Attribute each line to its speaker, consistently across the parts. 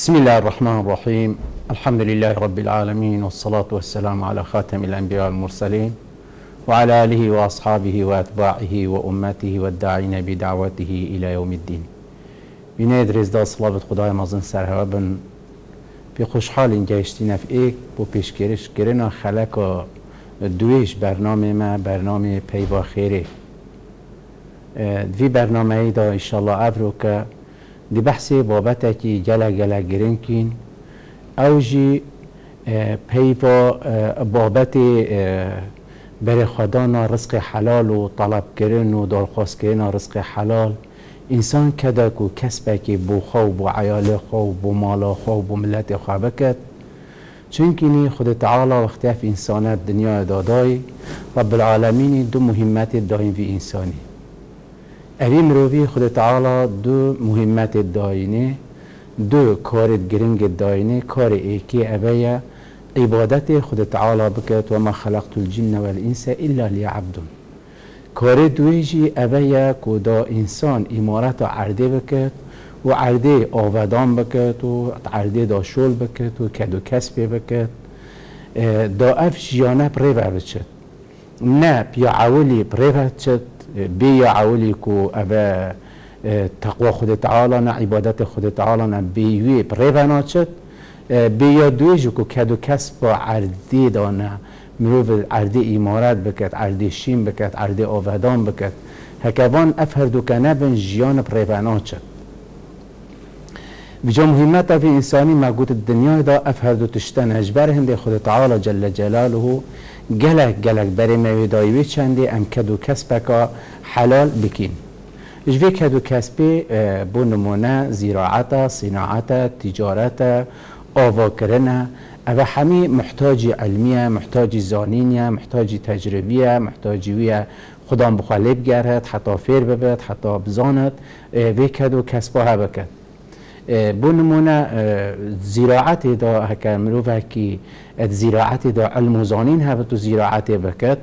Speaker 1: بسم الله الرحمن الرحيم. الحمد لله رب العالمين والصلاة والسلام على خاتم الأنبياء المرسلين وعلى آله وأصحابه وأتباعه وأمته والداعين بدعوته إلى يوم الدين. بینید رزدا صلابت خدای مازن سرهوا بن پی خوشحال گشتین اف ایک بو پیشگیرش گرنا خلق دویش برنامه ما برنامه پیوا خیره دوی برنامه ای دا انشالله ابرو که دی بحثی بابت کی گله گله گرین کین او پیوا بابت بر خدانا رزق حلال و طلب کردن و درخواست کردن رزق حلال. انسان کدا کو کسب کی بو خو بو عیال خو بو مال خو بو ملت خو بکت چونکی خود تعالی وقتی اف انسانت دنیا دادای رب العالمین دو مهمت دایم وی انسانی. اوی مروی خود تعالی دو مهمت داینه دو کار گرنگ داینه کار ایکی اویا عبادت خود تعالی بکت و ما خلقت الجن والانس الا لیعبدون کار دویجی اویا که انسان امارت عرده بکت و عرده آودان بکت و عرده دا شول بکت و کدو کسب بکت دا اف جیانه پریور بچت نه بیا عولی پریور بیا عولی که اوه تقوى خود تعالی نه عبادت خود تعالی نه بیوی پریور چت بیا دویجی که کدو کسب عرده دانه مروف عرده امارت بکت عرده شیم بکت عرده آودان بکت. هکوان اف دو کنه بن جیان پریوانا چد بجا مهمت اف انسانی مگوت الدنیا دا اف هر دو تشتن اجبر هنده خود تعالی جل جلاله. گلک گلک بری موی دایوی چنده ام کدو کسبکا حلال بکین. جوی کدو کسبی بو نمونه زراعت صناعت تجارت آوا کرنه او همه محتاج علمیه محتاج زانینیه محتاج تجربیه محتاج ویه خدا بخالب گرد حتی فیر ببد حتی بزاند. وی کد و کسبا ها بکد بو نمونه زراعت دا هکر مروف زراعت دا علم و زانین ها تو زراعت بکد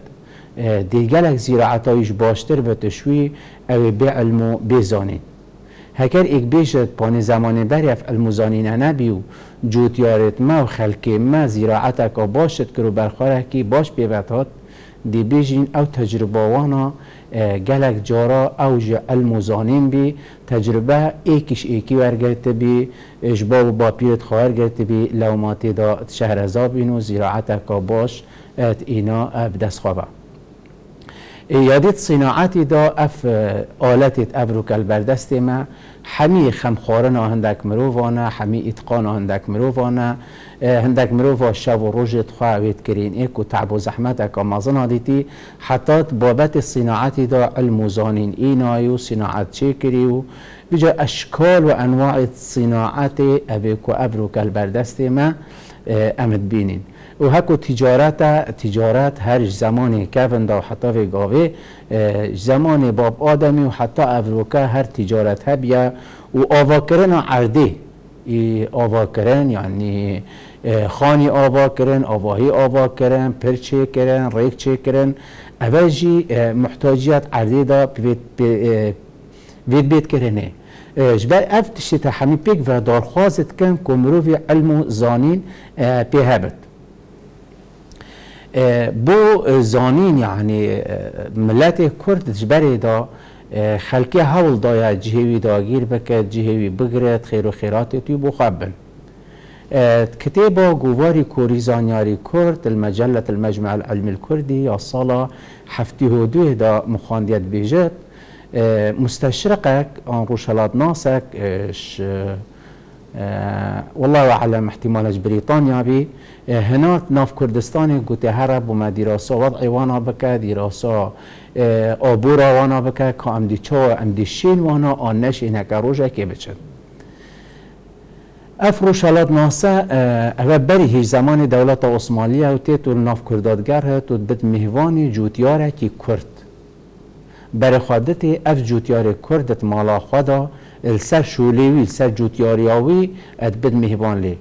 Speaker 1: دیگلک زراعت هایش باشتر بتشوی او به علم و به زانین. هکر ایک بیشت پانی زمان بری اف المزانین نبی و جوتیارت ما و خلک ما زراعت که باشد کرو برخوره که باش بیوتات دی بیجین او تجربه وانا گەلک جۆرە ئەوژە ئەلموزانین بی تجربه ایکش ایکی وەرگرتە بی ژ بۆ و باپیرت خوارگرتە بی لوماتی لەوماتێدا شەهرەزا بینو زیراعت اکا باش ات اینا بدست بەدەستخواابە یادیت صناعتی دا أف آلتت ابروک البردست ما. همی خمخارن هندک مرووانا همی إتقان هندک مرووانا هندک مرو شب و روزت خواه وید کرین ایک و تعب و زحمت اکا مازن آدیتی حتی بابت صناعتی دا علم و زانین اینای و صناعت چه کری و بجا اشکال و أنواع صناعت اویک و ما أمد بینین و هکو تجارت تجارت هر زمانی کفن دا و حتی گاوه زمان باب آدمی و حتی افروکا هر تجارت هبیا و آوا کرن عرده. آوا کرن یعنی خانی آوا کرن آواهی آوا کرن پرچه کرن ریک کرن اوجی محتاجیت عرده دا بید بید کرنه. جبر اف تشتی همی پیک و دارخواست کن که مروفی علم و زانین پیهبت بو زانین یعنی ملت کرد جبری دا خلکی هول دایا جهوی داگیر بکد جهوی بگرد خیر و خیرات توی بو خبن كتابة جواري كوري زانياري كرد المجلة المجمع العلمي الكردي يا صلاة حفتي هدوه دا مخانديات بيجت مستشرقك آن روشلات ناسك والله اعلم احتمالش بريطانيا بي هناك ناف كردستان قلت هرب وما دراسة وضعي وانا بكا دراسة آبورا وانا بكا كا ام دي چا ام دي شين وانا آنش هناك روجا كي بچن. افروشالات ناسا او بری هیچ زمان دولت عثمانیه و تیتو ناف کردادگر هست و بد مهوانی جوتیاره کی کرد. بر خودت اف جوتیار کردت مالا خدا السر شولیوی السر جوتیاریاوی اد بد مهوان لی.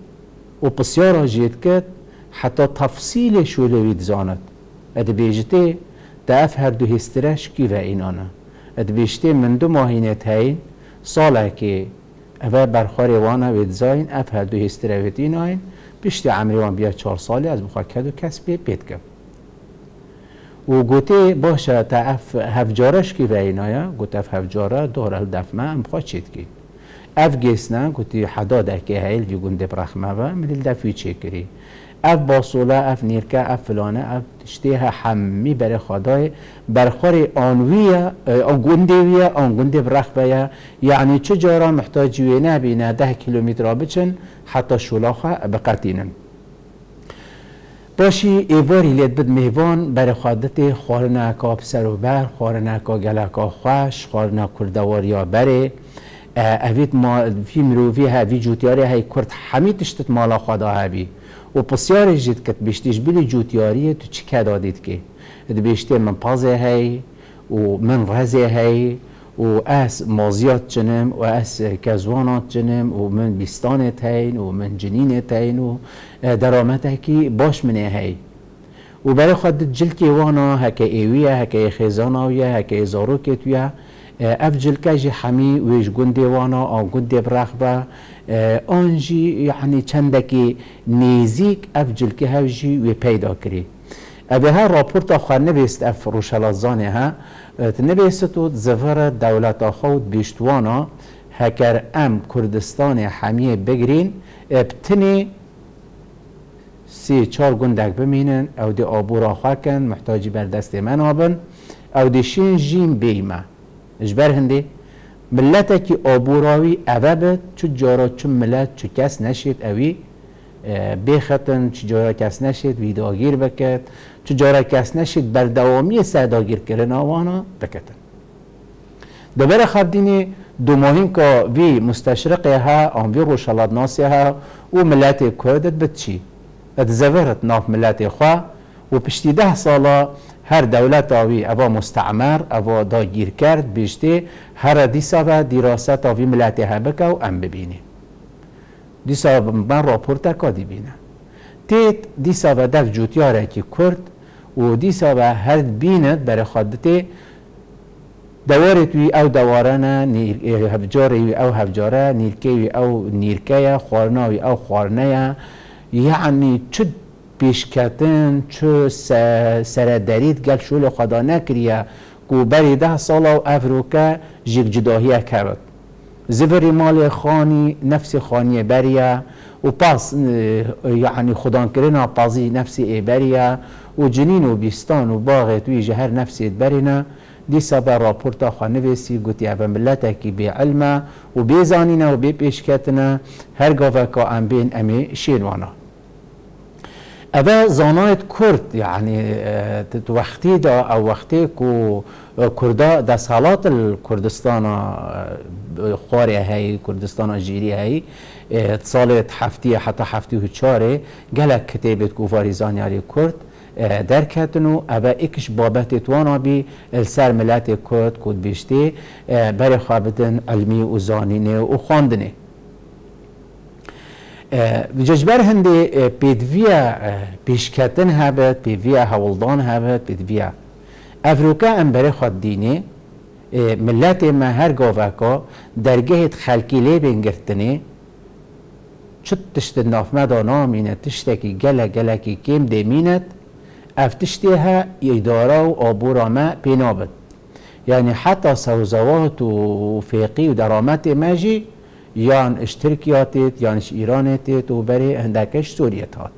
Speaker 1: و بسیارا جید کد حتی تفصیل شولیوی دزاند. اد بیجته هر دو هسترش کی و اینانه اد من دو ماهینه تاین ساله که اوه برخوار وانا و دزاین اف هر دو هسترویتی ناین پشت عمری وان بیا چهار سالی از بخواه کد و و گوته باشه تا اف هفجارش کی وینایا گوته هفجاره دور دفمه ام خواه چید کی؟ اف گیسنا گوتی حدا دکی هیل وی گونده برخمه و ملیل دفوی چه کری؟ اف باسوله اف نیرکه اف فلانه اف تشتیها حمی بر خدای برخور آنویه آن گوندویه آن گونده برخبه یعنی چه جارا محتاج وی نبینه ده کیلومتر بچن حتی شلاخه بقتینن باشی ایواری لید بد میوان بر خادت خورنا کا سر و بر خورنا کا گلکا خوش خورنا کردواریا بره. اوید ما فی مروفی ها وی جوتیاری های کرد همی تشتت مالا خدا هبی و پسیار جد کت بشتیش بلی جوتیاری تو چی که دادید که؟ بیشتی من پازه های و من رزه های و اس مازیات جنم و اس کزوانات جنم و من بیستانت هین و من جنینت هین و درامت کی باش منه هی. و برای خود جلکی وانا هکه ایویه هکه خیزاناویه هکه زاروکتویه اف جلکه جی حمی ویش گندی وانا آن گندی برخبه آنجی یعنی چندکی نیزیک اف جلکه هفجی وی پیدا کری. ابي ها رابورتا خو نبيست اف روشلازانه ها. تنبيستو زفر دولت خود بیشتوانا هکر ام کردستان حمیه بگرین ابتنی سی چار گندک بمینن او دی آبورا خواکن محتاجی بر دست من آبن او دی شین جیم بیمه. اجبر هندی؟ ملت کی آبوراوی اوه چو جارا چو ملت چو کس نشید اوی بخطن چو جارا کس نشید ویداگیر بکد سرداگیر کردن آوانا دوباره خب دینی دو ماهین که وی مستشرق ها آن وی روشالات ناسی ها و ملت کردت بد چی؟ ات زورت ناف ملت خواه و پشتی ده سالا هر دولت آوی اوا مستعمر اوا داگیر کرد دیسا و دیراست آوی ملت ها و ام ببینی. دیسا من بینه تیت دیسا و دف جوتیاره که کرد و دیسا و خادته دوارت وی او نیر هفجاری وی او هفجاره نیرکی وی او نیرکه خورنا وی او خورنه یعنی چه پیشکتن چه سردرید گل شول خدا نکریه. کو بری ده سال و افروکه جیگ جداهیه کرد. زفری مال خانی نفس خانی بریه. و پاس یعنی خدا کرنا پازی نفسی بریه. و جنین و بیستان و باغ توی جهر برینه دیسا به راپورتا خوا نویسی گوتی أو ملتا کی بی علمه و بی زانینه و بی هر گاوه که ام بین امی شیروانا اوه زانایت کرد یعنی وقتی دا أو وقتی که کردا در سالات کردستان خواری هی کردستان جیری هی سال هفتی حتی هفتی و چاره گلک کتیبت گواری زانیاری کرد. درکتن و اوه اکش بابت توانا بی السر ملت کرد کد بیشتی برای خوابتن علمی و زانینه و خواندنه. ججبر هندی پیدویا پیشکتن هبت پیدویا هولدان هبت پیدویا افریقا ام برای خود دینه. ملت ما هر گاوکا درگه خلکی لی بینگرتنه. چت تشت نافمه دانا مینه تشتکی گله گله کی کم دیمینت افتشتها اداره و آبورا ما بینابد یعنی حتی سوزوات و درامت ماجی یان اشترکیاتت یانش ایرانتت و برای هندکش سوریت هات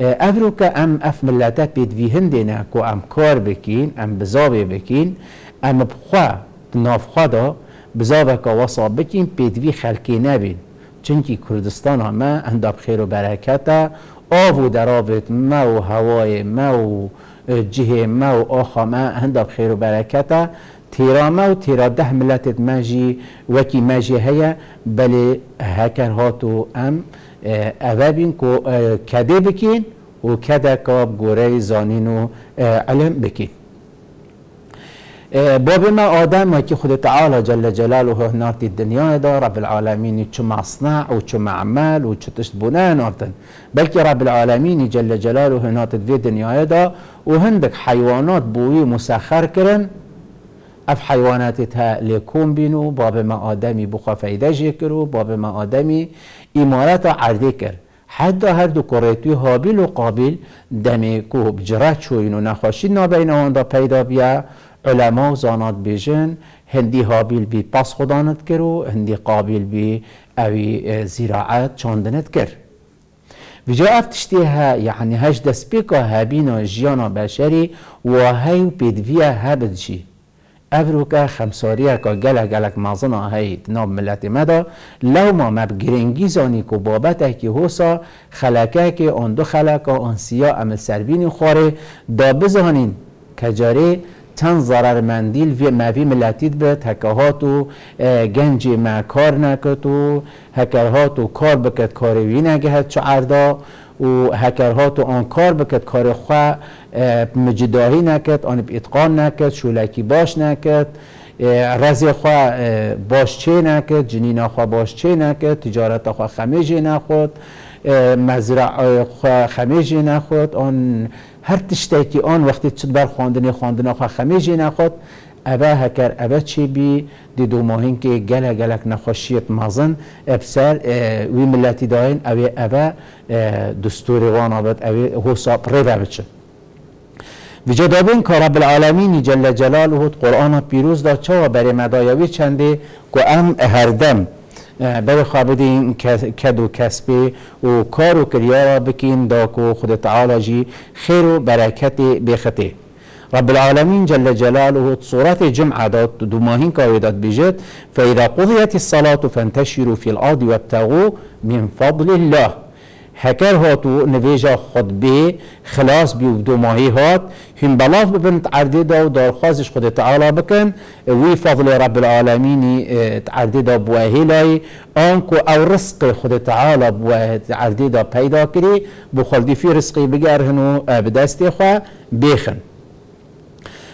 Speaker 1: افرو که ام اف ملتا پید وی هندینا کو ام کار بکین ام بزاوی بکین ام بخوا نافخوا دا بزاوی که وصا بکین وی خلکی نبین. چونکی کردستان ها ما هنداب خیر و برکت آب و درابت ما و هوای ما و جهه ما و آخا ما هنداب خیر و برکت تیرا ما و تیرا ده ملتت ماجی وکی ماجی هیا بلی هکر هاتو ام اوابین کو کده بکین و کده کاب گوره زانین و علم بکین. باب ما آدم که خود تعالی جل جلاله هنات الدنيا دا رب العالمين چو مصنع و چو معمل و چو تشت نارتن بلکه رب العالمين جل جلاله هنات في دنيا دا و هندك حيوانات بوي مسخر کرن. اف حیوانات تا لکوم بینو باب ما آدمی بخوا فیده جه کرو باب ما آدمی امارت عرضه کرد حتی هر دو کریتوی حابیل و قابل دمی کو بجرات شوین و نخواشی آن دا پیدا بیا. علما و زانات بیجن هندی حابیل بی پاس خدانت کرو هندی قابل بی اوی زراعت چاندنت کرد وجا افتشتی ها يعني هاش دسبيكا هابينا جيانا بشري وهاي بيدفيا هابد جي افروكا خمساريا كا گلك گلك مازنا هاي تناب ملت مدا لو ما مب گرنگی زانی کو بابتا کی هوسا خلکه که آن دو خلکه آن سیا عمل سربین خواره دا بزانین کجاره چند ضرر مندیل وی موی ملتید بد هکهاتو گنجی ما کار نکد و هکرهاتو کار بکد کاروی نگهد چو عردا و هکرهاتو آن کار بکد کار خواه مجداهی نکد آن اتقان نکد شولکی باش نکد رزی خواه باش چه نکد جنین خواه باش چه نکد تجارت خواه خمیجی نخود مزرع خواه خمیجی نخود آن هر تشتکی آن وقتی چند بر خواندن خواندن خواه خمیجی نخود اوه هکر اوه چی بی؟ دی دو ماهین که گله گلک نخوشیت مازن ابسر وی ملتی داین اوه اوه دستور وانا بد اوه حساب ریده بچه. ویجا دابین که رب العالمین جل جلاله قرآن پیروز دا چا برای مدایوی چنده که ام هردم بر خوابدین کد و کسبی و کار و کریارا بکین دا که خود تعالی جی خیر و برکت بخته رب العالمين جل جلاله صورة جمعة دات دماهين كاويدات بجد فإذا قضيت الصلاة فانتشروا في الأرض وابتغوا من فضل الله. هکر هاتو نویجا خود خلاص بی و دو ماهی هات هم بلاف ببن تعرضی دا و دارخوازش خود تعالی بکن. وی فضل رب العالمین تعرضی دا بوهیلای آنکو أو رزق خود تعالی دا پیدا کری بخلدی فی رزقی بگر هنو بدست خواه بیخن.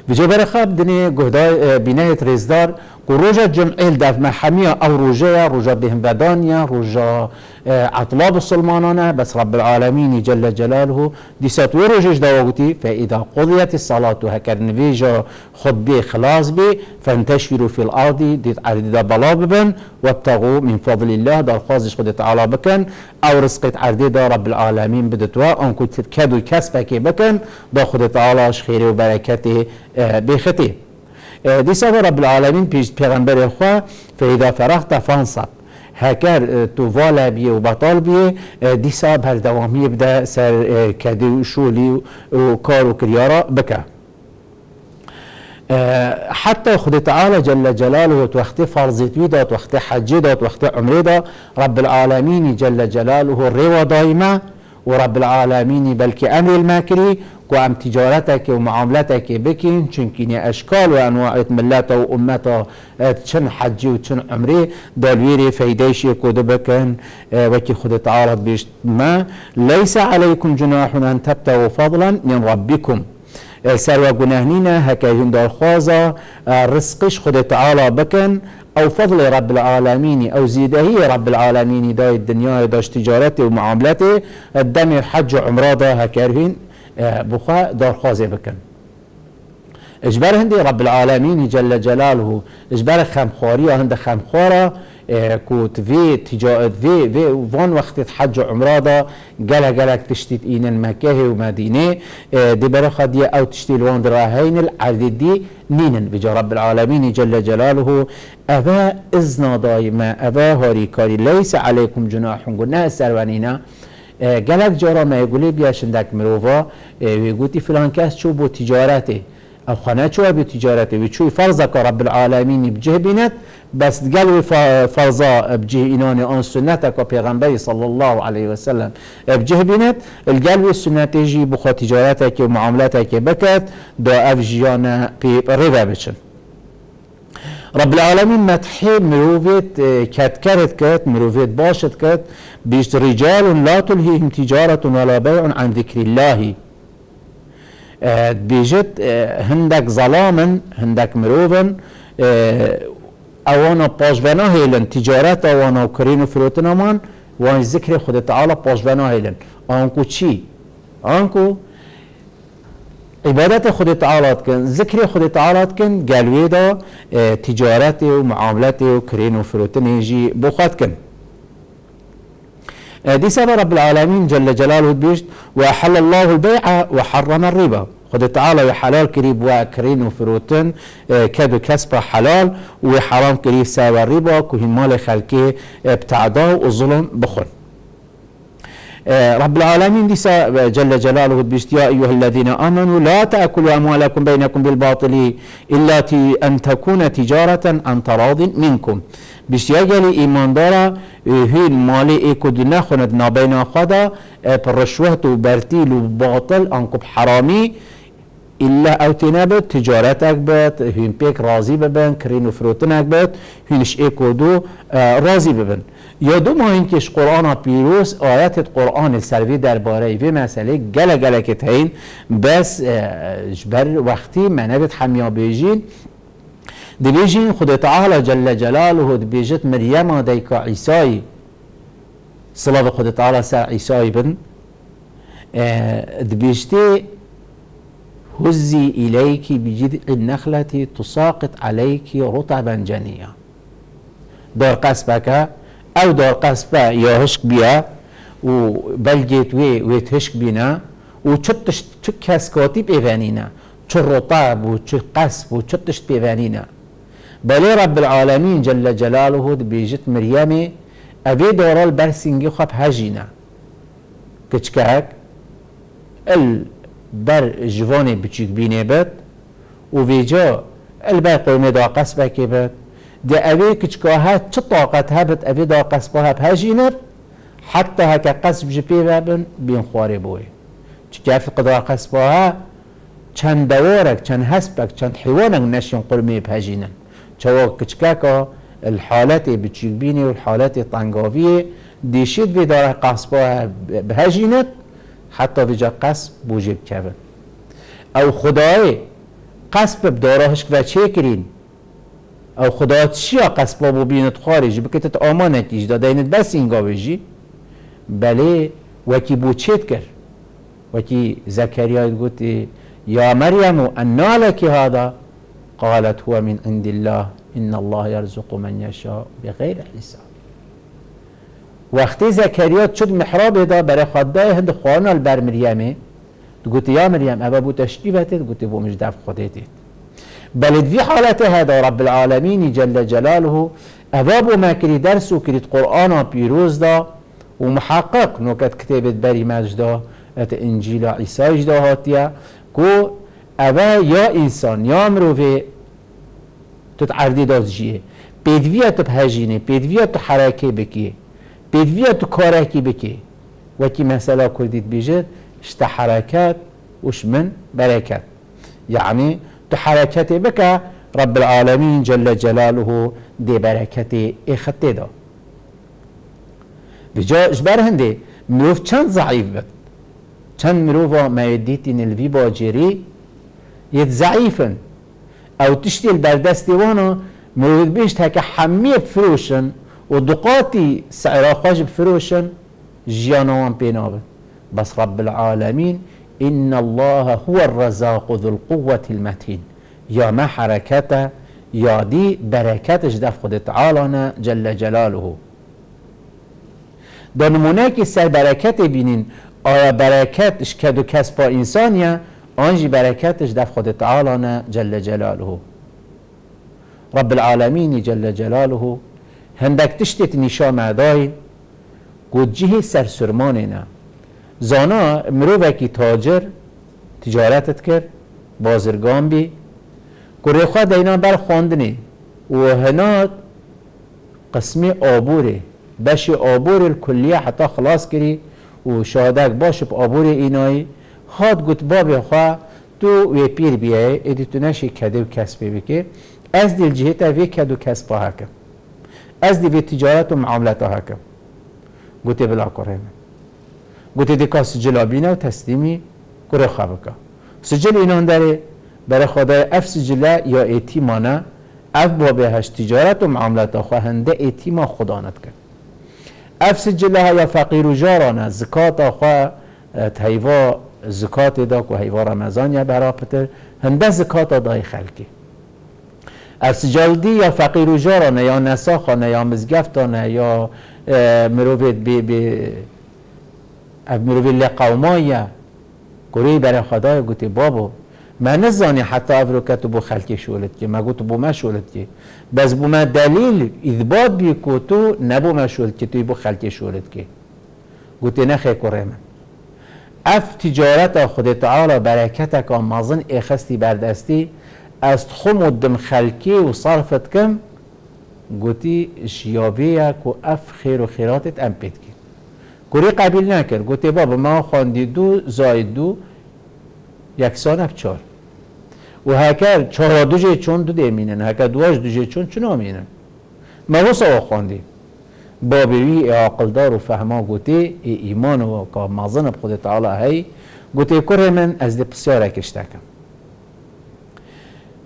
Speaker 1: ویجا بر خواب دنی گهدای بینه ریزدار. که روژا جمعیل دف محمیه أو روژه روژا بهم بدانیا روژا أطلاب السلمانانة بس رب العالمين جل جلاله. دي ساتوي روجيش داوغتي فإذا قضيت الصلاة هكر نفيجا خد بي خلاص بي فانتشروا في الأرض دي عرض بلا ببن وابتغوا من فضل الله دار خازش خد تعالى بكن أو عرض دا رب العالمين بدتوا أن كنت كدو كسبك بكن دا خد تعالى خير وبركته بخته. إيه، دیسا رب العالمين بيش پیغمبر خوا فإذا فرغت فانصب. هكار إيه، توالا بيه وبطال بيه ديسا بهردوامية بدا سر إيه، كادو شولي وكار وكريارة بكا حتى خد تعالى جل جلاله وقت فرزتوي دا وقت حجي دا وقت عمري دا رب العالمين جل جلاله الروا دائما ورب العالمين بلكي أمر الماكري وام تجارتك ومعاملتك بكين چونكيني اشكال وانواع ملات وامتا چن حجي وچن عمري دالويري فيديش يكود بكن وكي خد تعالى بيشت ما ليس عليكم جناح ان تبتغوا فضلا من ربكم سروا گناهنينا هكا هندار خوازا رزقش خد تعالى بكن أو فضل رب العالمين أو زيده رب العالمين داي الدنيا داش تجارته ومعاملته الدم حج عمره دا هكارهين بخوا دارخوازي بكن اجبر هندي رب العالمين جل جلاله. اجبر خمخاري هند خمخارا كوت في تجارت في في وان وقت حج عمره دا جلا جلا تشتيت إين مكة ومدينة دي برخة دي أو تشتي وان دراهين العدد دي نينن بجا رب العالمين جل جلاله. أبا إذن دائما أبا هاري كاري ليس عليكم جناح قلنا سروانينا گلک جارا ما يقولي بياشندك مروفا. ويقولي فلان كاس شو بو تجارته او خانه چو بو تجارته وچوي فرضك رب العالمين بجه بينت بس قالوا فرضا بجه إنان آن سنتك پیغمبر صلى الله عليه وسلم بجه بينت القلب السنة يجي بخوا تجارتك ومعاملتك بكت دا افجيانا بي ربا بچن. رب العالمين ما تحب مروفيت آه، کرد کرد مروفيت باشت کرد. بیشت رجال لا تلهيهم تجارة ولا بيع عن ذكر الله. آه، بيجت آه، هندك ظلاما هندك مروفا اوانا پاشبنا هیلن تجارة اوانا وكرين وفروتنا فروتن وان ذکر خود تعالی پاشبنا هیلن. انكو چي انكو عبادت خود تعالی کن ذکر خود تعالی کن گلوی دا تجارت و معاملت و کرین و فروتن جی بخواد کن. دي سبب رب العالمين جل جلاله بيشت وحل الله البيع وحرم الربا. خد تعالى وحلال كريب وكرين وفروتن كدو كسب حلال وحرام كريب ساوى الربا كهي مال خلقه بتعدا وظلم بخل رب العالمين ديسا جل جلاله بيشت يا أيها الذين آمنوا لا تأكلوا أموالكم بينكم بالباطل إلا أن تكون تجارة عن تراض منكم. بسیار گلی ایماندارا هین مالی ای کد نخوند نابین خدا پر رشوت و برتیل و باطل انکب حرامی إلا أو تنابت تجارت أكبت هين بيك راضي ببن كرين وفروتن أكبت هينش إيكو دو آه راضي ببن. یا دو ما این کش قرآن پیروز آیت قرآن سروی درباره وی مسئله گله گله که تین بس جبر وقتی منبت حمیا بیجین دبيجين خد تعالى جل جلاله دبيجت مريم ديك عيساي صلاة خد تعالى سا عيساي بن. آه دبيجتي هزي إليك بجذع النخلة تساقط عليك رطبا جنيا دار قصبك أو دور قصبه و هشك بيا وبلجيت وي ويتهشك بينا وشتش كاسكوتي بيفانينا شو الرطاب و القصب وشتش بيفانينا بلي رب العالمين جل جلاله بيجت مريمي أبي دورال برسنجي خب هجينا كتشكاك البر جواني بتشيك بيني بات وفيجا الباقي مدا قصبك بات قصبه که ده اوی کچکاها چه طاقت هبت اوی دا قصبه هب هجینر حتی هکا قصب جپی ببن بین خواره بوی. چه قدر قصبه ها چند دوارك چند هسبك چند حيوانك نشين قرمي بهجينا چوا کچکاکا الحالت بچیک و الحالت طنگاوی دیشید وی داره قصبا بهجینت حتی ویجا قصب بوجب کبن. او خدای قصب بدارهش و چه کرین؟ او خدا چیا قصبا بو بینت خارج بکتت آمانت ایج اینت بس اینگا بجی بله وکی بو چیت کر. وکی زکریا گوتی یا مریم انا لکی هذا قالت هو من عند الله إن الله يرزق من يشاء بغير حساب. وقتی زکریا شد محراب دا برای خدای هند خوان البر مریمه تقول يا مريم أبا بو تشريبتت قلت بو مش دافع خديتت بل في حالات هذا رب العالمين جل جلاله أباب ما كري درس وكري قرآن بيروز دا ومحقق نوكت كتابة باري بری مجدا ات انجیل عیسایش دا هاتیه کو اوه انسان يا مروفي تتعردي داز جيه بيدوية تبهجيني بيدوية تحركي بكي بيدوية تكاركي بكي وكي مثلا كرديت بيجد اشتا حركات وش من بركات يعني حركتي بك. رب العالمين جل جلاله دي بركتي اخته دا بجا اجبر هندي مروف چند ضعيف بد. چند مروفا ما يديتين الفي باجري؟ يت ضعيفن. أو تشتي البردست وأنا مرود بيشت هكا حمية بفروشن ودقاتي سعر خوش بفروشن. جيانوان بينابن. بس رب العالمين إن الله هو الرزاق ذو القوة المتين. يا ما حركته يا دي بركاتش دف خد تعالى جل جلاله. در نمونه سر برکت بینین آیا برکتش کدو کس با انسانیه آنجي بركاتش دف خود تعالى جل جلاله. رب العالمين جل جلاله. هندك تشتت نشا معداين قد جهه سرسرماننا زانا مروفكي تاجر تجارتت كر بازرگان بي گره خود اینا بر خواندنه و هنات قسمي آبوره بش آبور الكلية حتى خلاص كري و شهادك باش بآبور اینایی. هاد گوت باب خوا تو وی پیر بیای ادی تو نشی کده و کسب بکی از دیل جهت وی کد و کسب هکم. از دی وی تجارت و معاملت هکم. گوتی بلا کریم گوتی دی کا سجل بینه و تسلیمی کره خواب که. سجل اینان داره برای خدای اف سجله یا ایتیمانه اف بابهش تجارت و معاملت خواهنده ایتیما خدانت کرد. اف سجله یا فقیر و جارانه زکات خواه تهیوا زکات دا که هیوا رمضان یا برا پتر. هنده زکات دای خلکی از جلدی یا فقیر و جارانه یا نساخانه یا مزگفتانه یا مروفید بی بی مروفید لقومایه گروهی برای خدای گوتی بابو ما نزانی حتی افرو کتو بو خلکی شولد که ما گوتو بو ما شولد که. بس بو ما دلیل اثبات بی که تو نبو ما شولد که توی بو خلکی شولد که. گوتی نخی کره من. اف تجارت خود تعالی برکت که مازن اخستی بردستی از خم و دم خلکی و صرفت کم. گوتی شیابه که اف خیر و خیراتت ام پید که. گوری قبیل نکرد. گوتی بابا ما خواندی دو زاید دو یکسان اف چار و هکر چهار دو جه چون دو دیمینن هکر دواش دو جه چون چون آمینن هو سوا خواندی. بابوی عقلدار و فهما گوتی ای ایمان و که مازن بخود تعالی هی. گوتی کره من از دی بسیاره کشتکم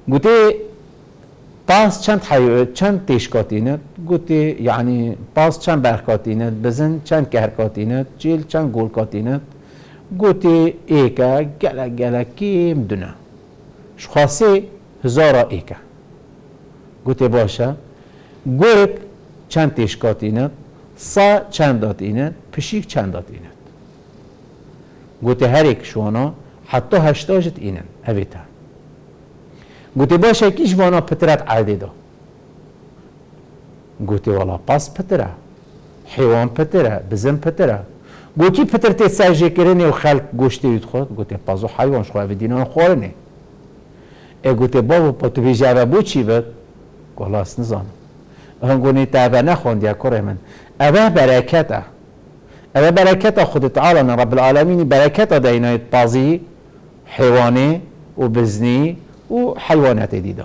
Speaker 1: گوتی پاس چند حیو چند تیشکاتینت گوتی یعنی پاس چند برکاتینت بزن چند کهرکاتینت جیل چند گولکاتینت گوتی ایکا گلک گلکیم دونه. شخاصی هزارا ایکا گوتی باشه. گرگ چند تیشکاتینت سا چند داتینت پشیک چند داتینت گوتی هر یک شوانا حتی هشتاجت اینن هویتا گوتی باشه کیش وانا پترت عرضی دا گوتی والا پاس پتره حیوان پتره بزن پتره. گوتی پتر تی سرجه کرنه و خلق گوشتی وید خود گوتی پازو حیوان شخواه و دینان خورنه ای گوتی بابا پا تو بیجاره بو چی بد گولا اس نزانم هم گونی تابع نخوند یا کره من. اوه برکته. اوه برکته خود تعالی رب العالمین برکته دینایت بازی حیوانی و بزنی و حیوانات دیده.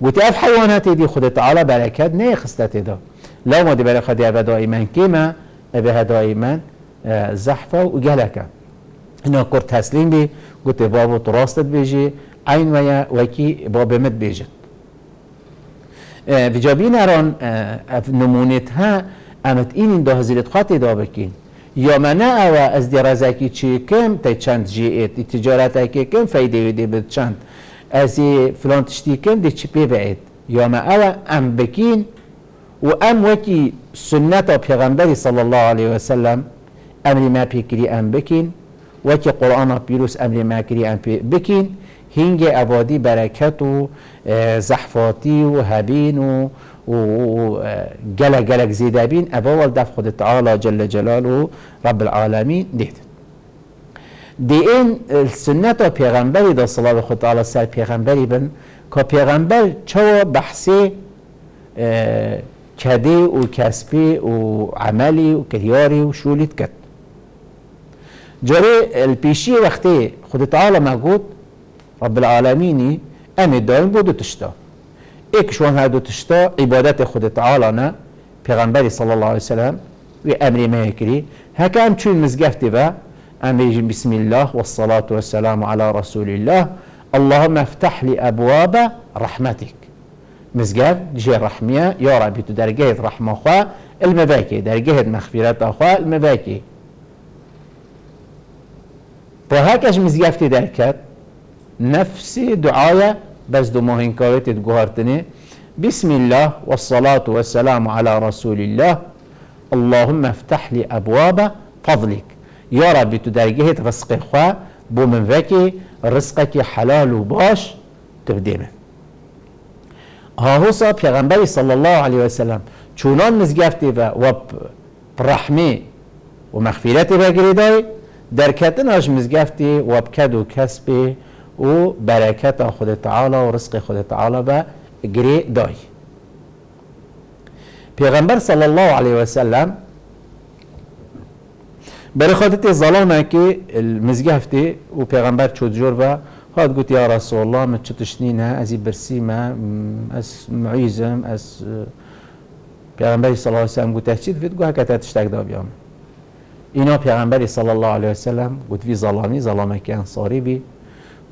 Speaker 1: گوتی اف حیوانات دی خود تعالی برکت نه خستت دا لو ما دی برکت اوه دائما کیما اوه دائما زحفه و گلکه اینا کر تسلیم بی گوتی بابو تراستت بیجی عین ویا وکی بابمت بیجت ویجابی نران نمونت ها امت این ده هزیلت خاطی دا بکین. یا منه او از دی رزاکی چی کم تا چند جی ایت تجارت اکی کم فایده ویدی بد چند. از فلان تشتی کم دی چی پی بعید؟ یا ما أو ام بکین و ام وکی سنت پیغمبری صلی الله علیه وسلم امری ما پیکری ام بکین وکی قرآن پیروس امری ما کری ام بکین. هنگ عبادی برکت و زحفاتی و هبین و و گلک گلک زیده بین اول دف خود تعالی جل جلاله رب العالمین دید دی این سنت پیغمبری دا صلاح خود تعالی سر پیغمبری بن که پیغمبر چوا بحثی آه، کدی و کسبی و عملی و کریاری و شولید کد جري البيشي وقتي خد تعالى موجود رب العالمینی ام دایم بودو تشتا. ایک شوان ها هادو تشتا عبادت خود تعالى نه پیغمبری صلى الله عليه وسلم و امری ما يكري هكا چون مزگفتی و أميجن بسم الله والصلاة والسلام على رسول الله اللهم افتح لي أبواب رحمتك مزگەر جێ ڕەحمیە يا ربي دەرگەیت رحمة ئەلمەباکی المباكي مەخفیرەت ئەخوا ئەلمەباکی المباكي هاکەش مزگەفتی دەرکات نەفسی دوعاە بس و مۆهینکەوێتیت گوهارتنی بسم الله والصلاة والسلام على رسول الله اللهم افتح لي أبواب فضلك يا ربي تدرجه رزق خوا بو من فكي رزقك حلال وباش تبديمه ها هو صاحب پیغمبری صلی الله علیه و سلم چونان مزگفتی و و رحمه و مغفرت بگیریدای در کتناش مزگفتی و بکد و کسب و برکت خود تعالی و رزق خود تعالی به گری دای پیغمبر صلی الله علیه و سلم برای خاطر ظلامه که المزگفتی و پیغمبر چود جور و هاد قلت يا رسول الله ما تشتنينا أزي برسيمة أس معيزم أس پیغمبری صلی الله علیه و سلم گفت چی فید گوه که تشتاق دا بیام اینا پیغمبری صلی الله علیه و سلم گفت وی ظلامی ظلامه که انصاری بی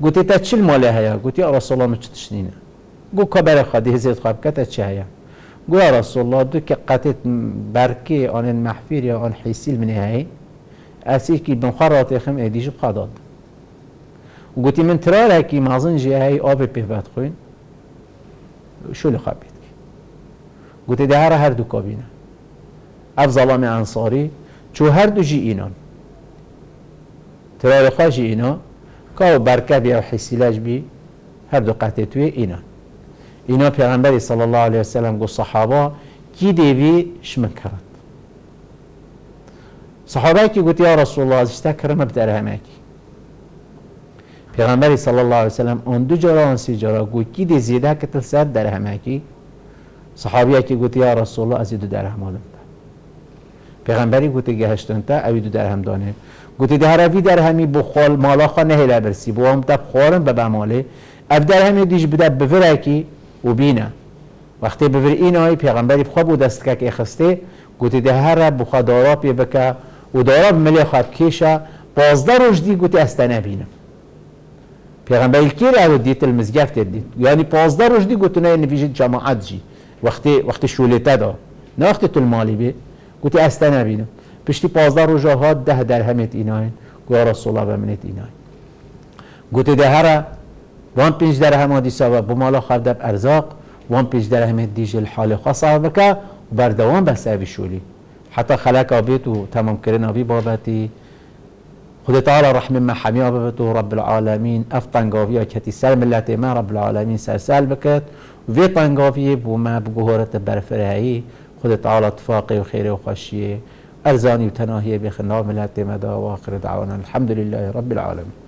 Speaker 1: گفت تا چل ماله هیا گفت یا رسول الله ما چه تشنینه گفت که برای خواهد هزید خواب که تا چه هیا گفت یا رسول الله دو که قطعت برکی آن محفیر یا آن حیسیل من هی اسی که بنخواه رات خم ایدیش بخداد و گوتی من تراره کی مازن های آب پیوت خوین شو لخواب بید گوتی ده هر هر دو کابینه. اف ظلام انصاری چو هر دو جی اینان. تراره خواه جی اینا که برکب یا حسیلش بی هر دو قطع توی اینان اینا پیغمبری صلی الله علیه وسلم گو صحابه کی دیوی شمن کرد؟ صحابه کی گوتی یا رسول الله ازشتا کرم بدره همه کی. پیغمبری صلی الله علیه وسلم اون دو جرا اون سی جرا گو کی دی زیده کتل سر در همه کی؟ صحابی کی گوتی یا رسول الله از دو درهم آلم پیغمبری گوتی گهشتن تا اوی دو درهم دانه. گوتی ده هر درهمی بخال مالا خا نهیلا برسی بو هم تب خورم به بماله. اف درهمی دیش بده بفره کی و بینه. وقتی بفر این آی پیغمبری بخوا بود دست که اخسته گوتی ده هر بخوا دارا پی بکه و دارا ملی خواب کیشه بازده روش دی گوتی استنه بینم. پیغمبر کی رو دیت المزگفت دید؟ یعنی 15 روز دی گوتونه نویج جماعت جی. وقتی وقتی شولته دا. نه وقتی تو المالی بی. گوتی استه نبینم پشتی 15 روز ها ده درهمت ایناین. گو رسول الله بمنت ایناین. گوتی ده هر وان پنج درهم دی سبب بمالا خردب ارزاق وان پنج درهم دیج الحال خاصه بکه و بردوام بس اوی شولی. حتى خلاك وبيته تمام كرنا وبيبابتي خدای تعالى رحم ما حمي تو رب العالمين. افطن تنگاوی كتي سالم ملت ما رب العالمين. سال بکت وی تنگاوی بو ما بگوهرت برفرهی خود تعالی تفاقی و خیر و خوشیه ارزانی و تناهیه بخنا دا و دعوانا. الحمد لله رب العالمين.